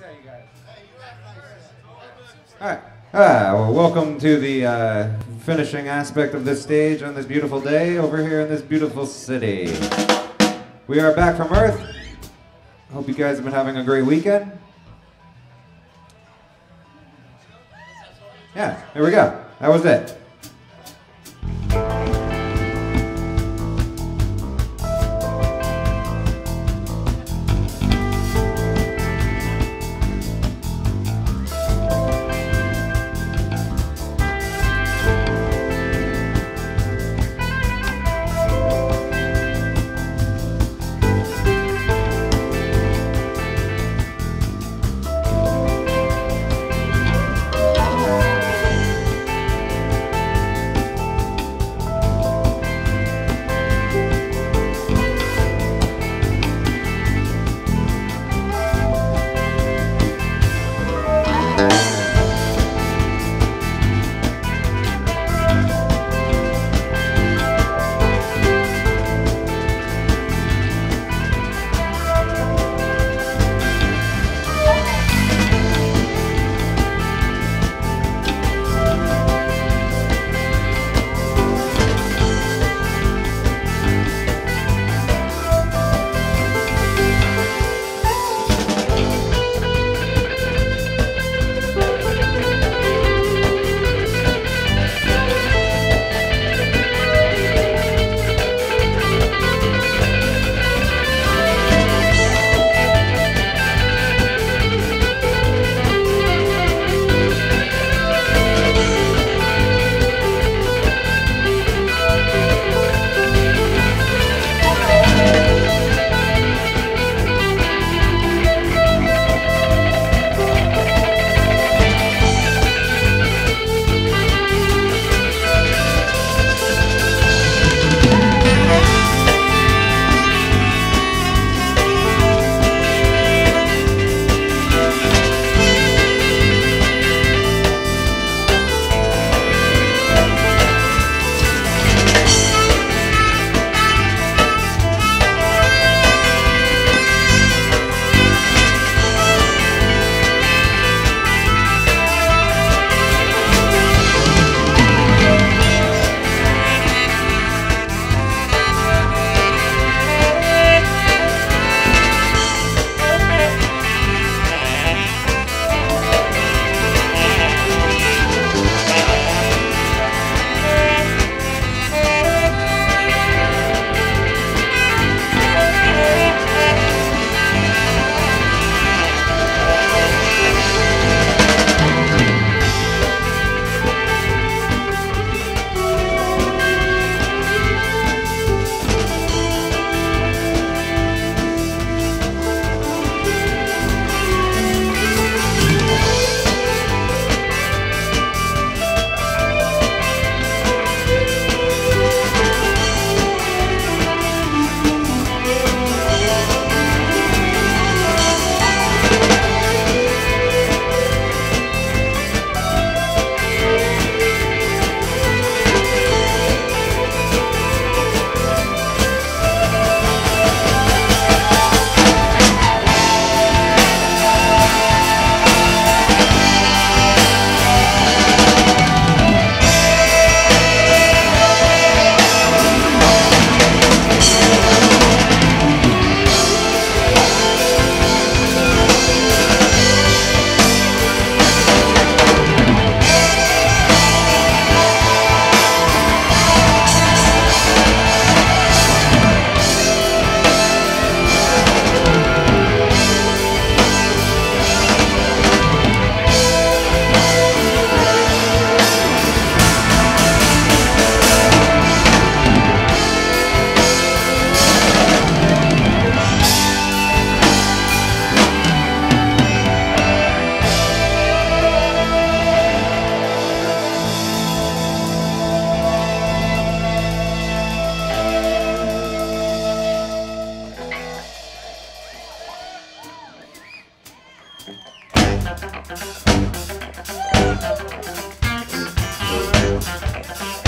say, you guys? All right. Ah, well, welcome to the uh, finishing aspect of this stage on this beautiful day over here in this beautiful city. We are back from Earth. Hope you guys have been having a great weekend. Yeah, there we go. That was it. Thank you.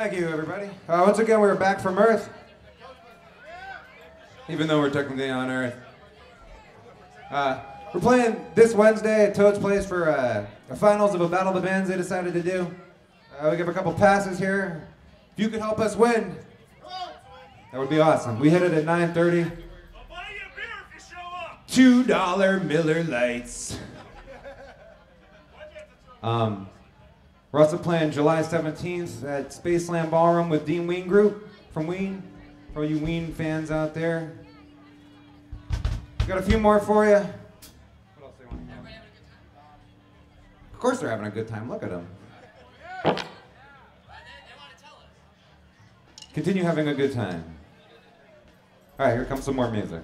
You, everybody. Uh, once again, we're back from Earth. Even though we're technically on Earth. Uh, we're playing this Wednesday at Toad's Place for uh, the finals of a Battle of the Bands they decided to do. Uh, we give a couple passes here. If you could help us win, that would be awesome. We hit it at 9.30. I'll buy you a beer if you show up. Two dollar Miller Lites. Um, we're also playing July 17th at Spaceland Ballroom with Dean Ween Group from Ween. For you Ween fans out there. Got a few more for you. Of course they're having a good time. Look at them. Continue having a good time. All right, here comes some more music.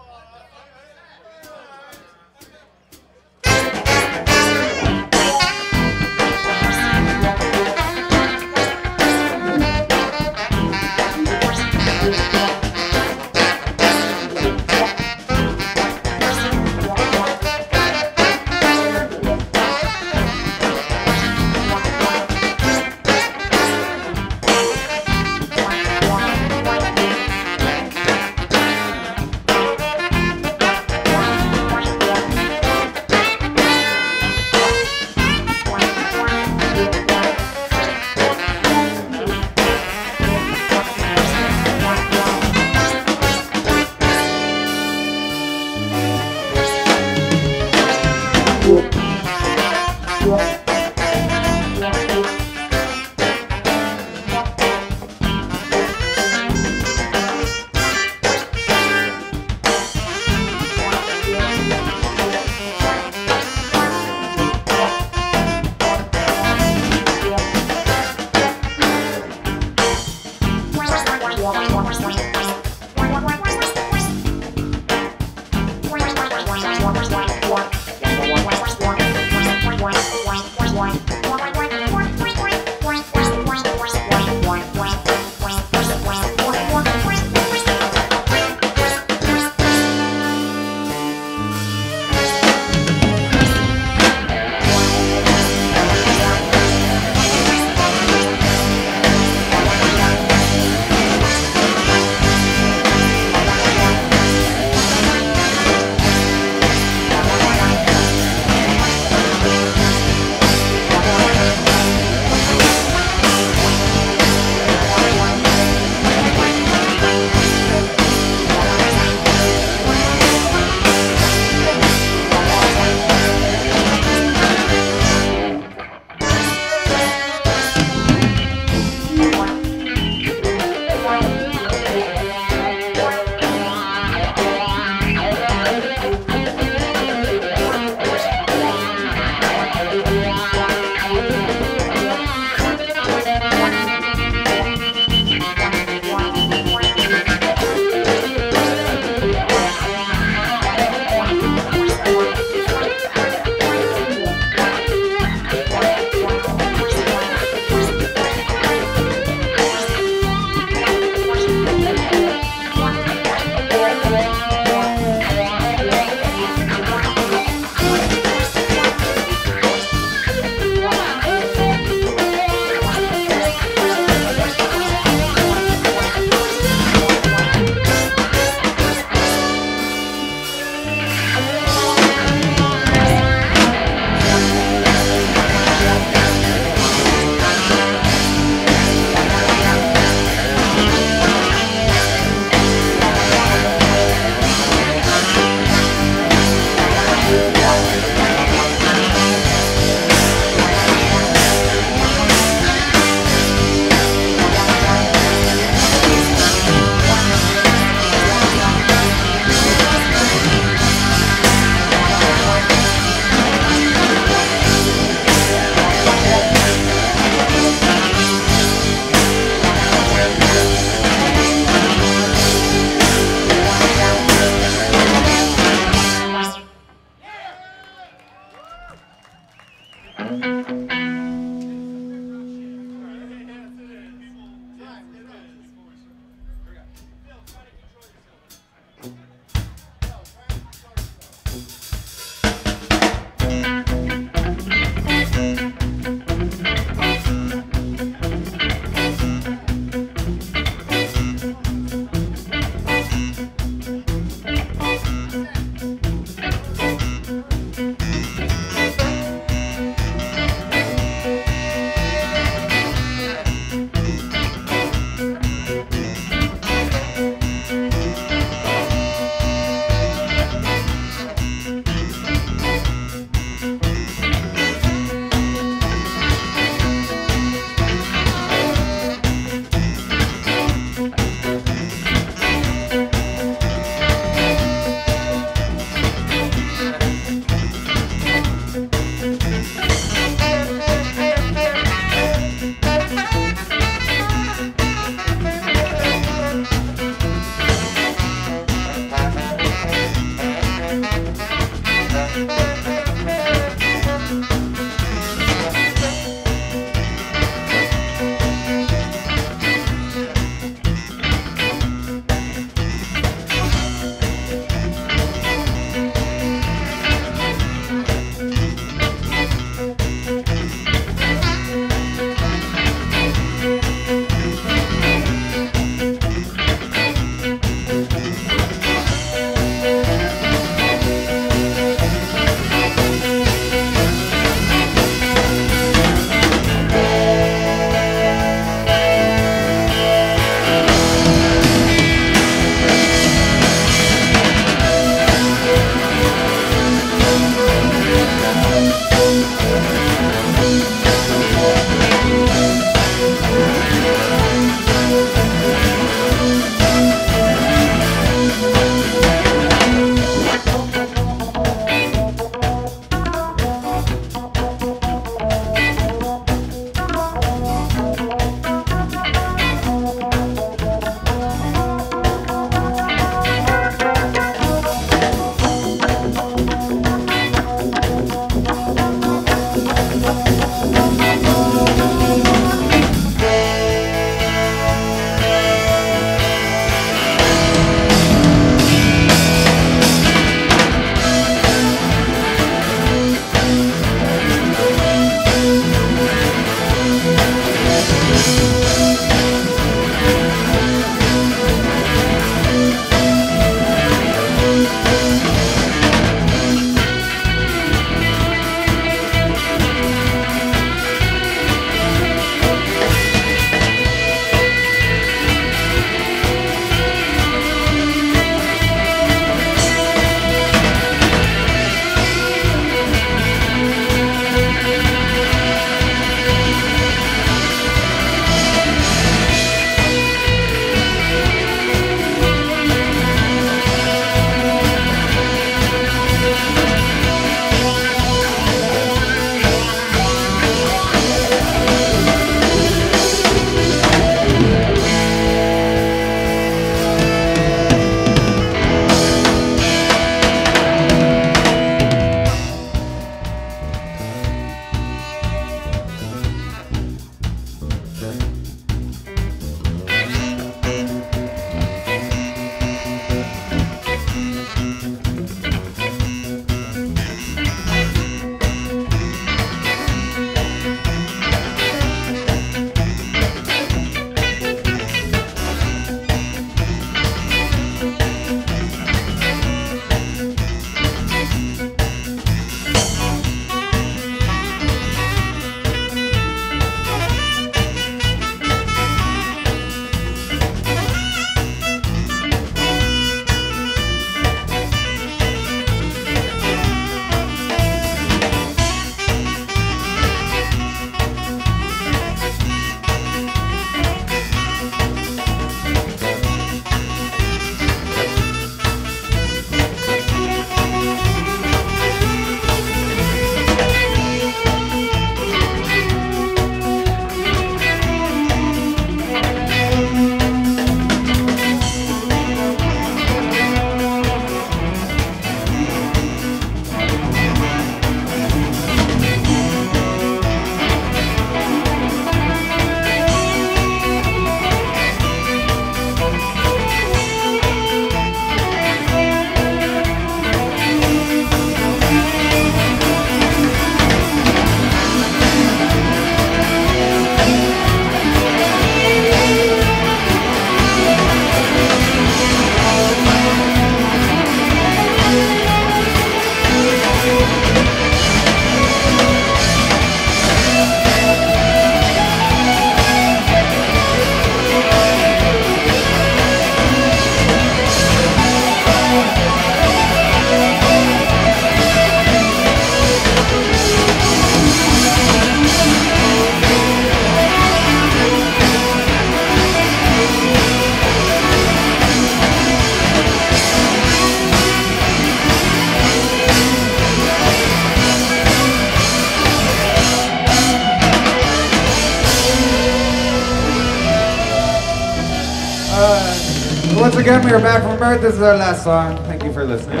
We are back from Earth. This is our last song. Thank you for listening.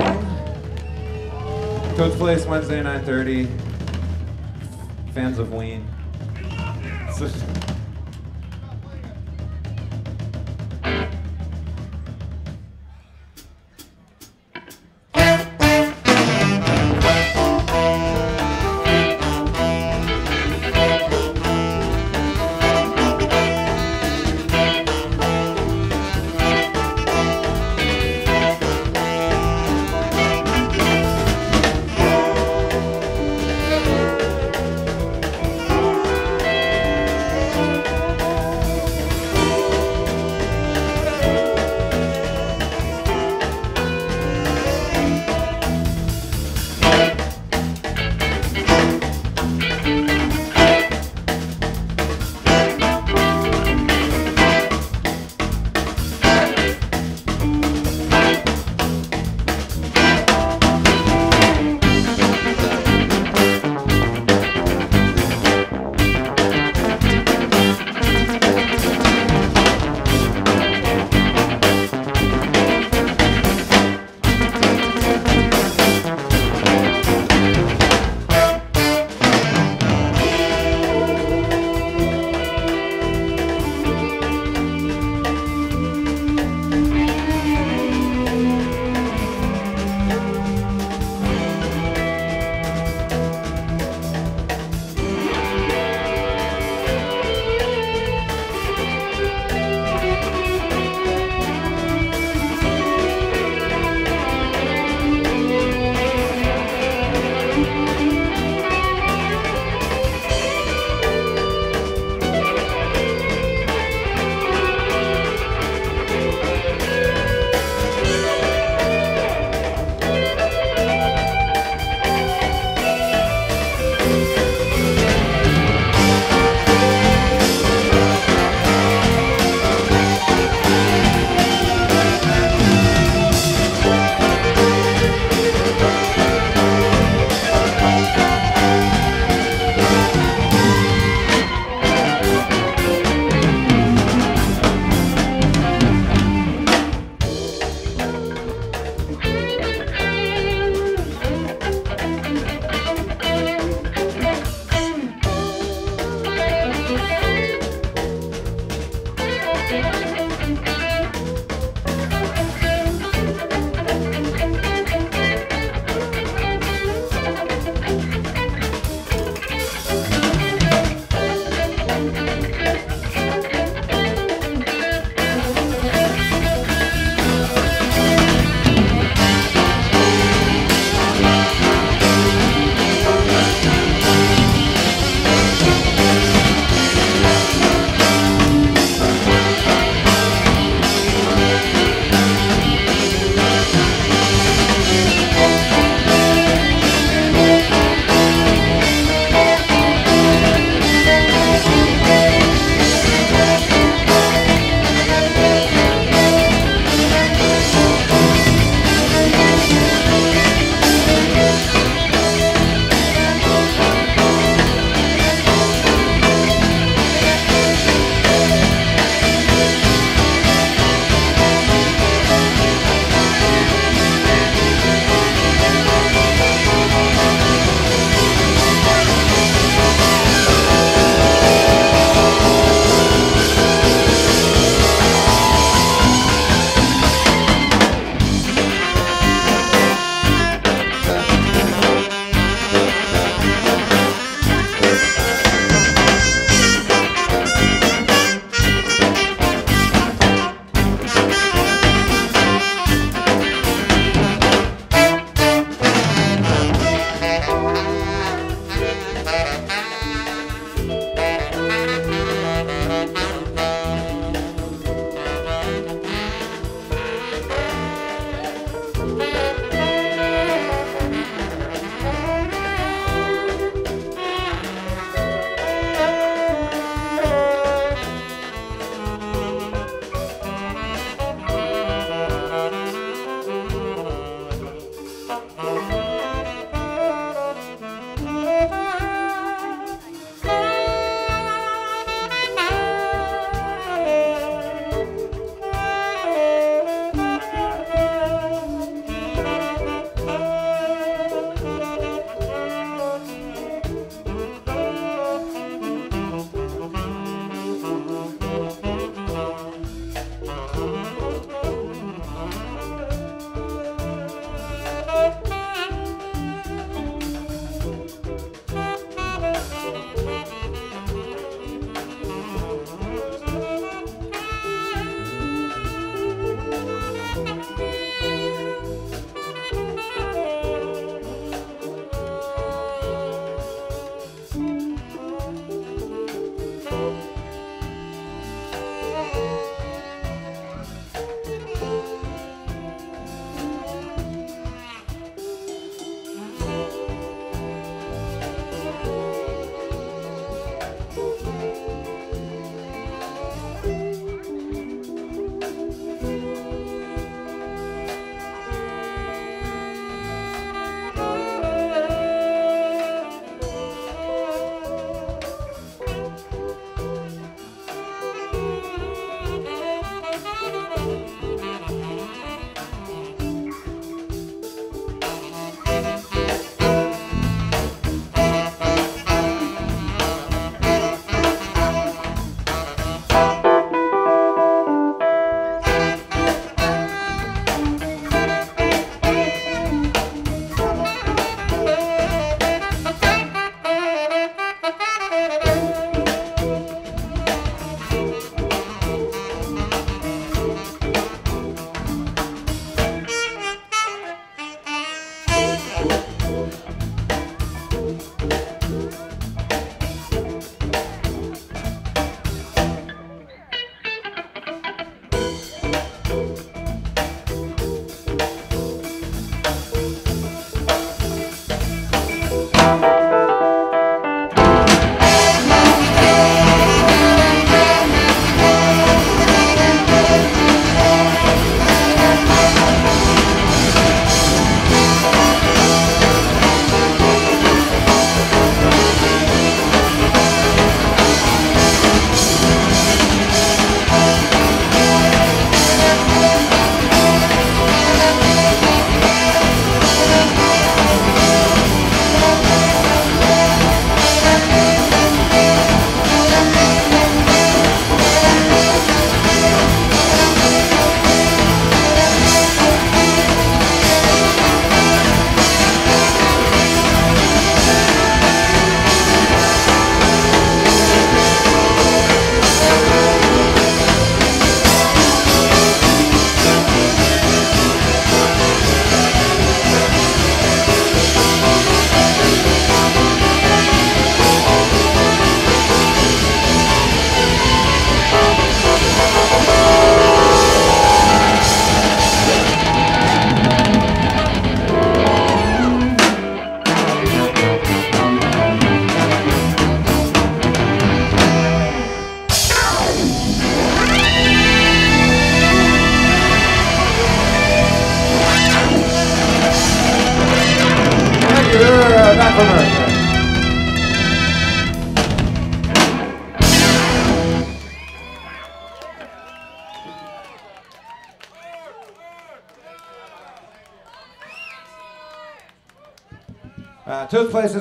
Toad's Place, Wednesday, 9.30. Fans of Ween.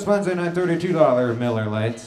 Wednesday night, $32 Miller Lites.